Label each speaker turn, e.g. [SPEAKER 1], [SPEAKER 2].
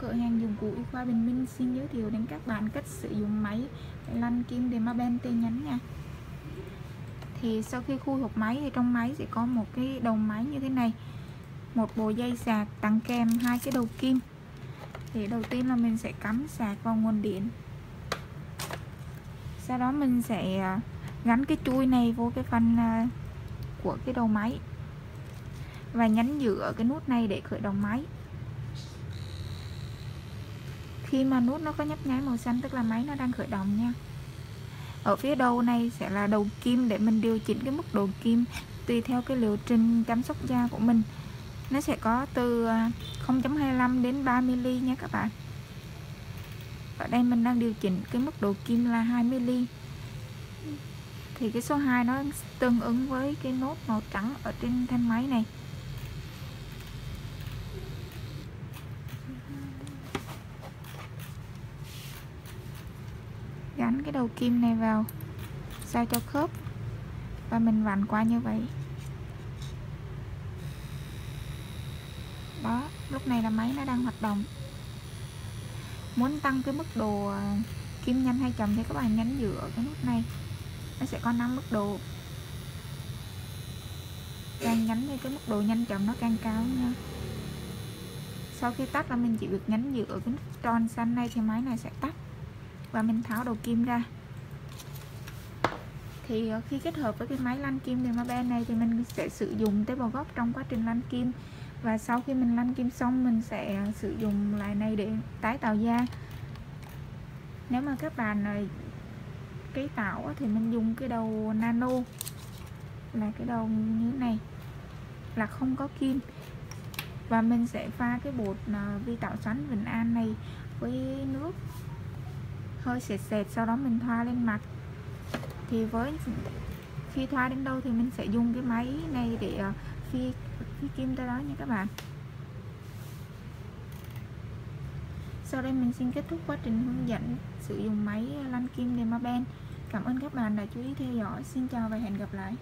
[SPEAKER 1] cửa hàng dụng cụ y khoa Bình Minh xin giới thiệu đến các bạn cách sử dụng máy lăn kim để ma bên tê nhánh nha. Thì sau khi khui hộp máy thì trong máy sẽ có một cái đầu máy như thế này, một bộ dây sạc tặng kèm hai cái đầu kim. Thì đầu tiên là mình sẽ cắm sạc vào nguồn điện. Sau đó mình sẽ gắn cái chui này vô cái phần à, của cái đầu máy. Và nhấn giữa cái nút này để khởi động máy. Khi mà nút nó có nhấp nháy màu xanh, tức là máy nó đang khởi động nha. Ở phía đầu này sẽ là đầu kim để mình điều chỉnh cái mức độ kim tùy theo cái liệu trình chăm sóc da của mình. Nó sẽ có từ à, 0.25 đến 3 mm nha các bạn. Ở đây mình đang điều chỉnh cái mức độ kim là 2 mm thì cái số 2 nó tương ứng với cái nốt màu trắng ở trên thanh máy này. Gắn cái đầu kim này vào, sao cho khớp. Và mình vặn qua như vậy. Đó, lúc này là máy nó đang hoạt động. Muốn tăng cái mức độ à, kim nhanh hay chậm thì các bạn nhấn giữa cái nút này nó sẽ có 5 mức độ. Càng nhánh thì cái mức độ nhanh chậm nó càng cao nha. Sau khi tắt là mình chỉ việc nhánh giữa cái nút tròn xanh này thì máy này sẽ tắt và mình tháo đầu kim ra. Thì ờ, khi kết hợp với cái máy lăn kim Dermapen này thì mình sẽ sử dụng tế bào gốc trong quá trình lăn kim. Và sau khi mình lăn kim xong, mình sẽ sử dụng lại này để tái tạo da. Nếu mà các bạn ờ, cái tạo thì mình dùng cái đầu nano là cái đầu như thế này, là không có kim. Và mình sẽ pha cái bột à, vi tạo xoắn Vĩnh An này với nước hơi sệt sệt, sau đó mình thoa lên mặt. Thì với khi thoa đến đâu thì mình sẽ dùng cái máy này để à, phi phi kim tới đó nha các bạn. Sau đây mình xin kết thúc quá trình hướng dẫn sử dụng máy lăn kim Dermapen cảm ơn các bạn đã chú ý theo dõi. Xin chào và hẹn gặp lại.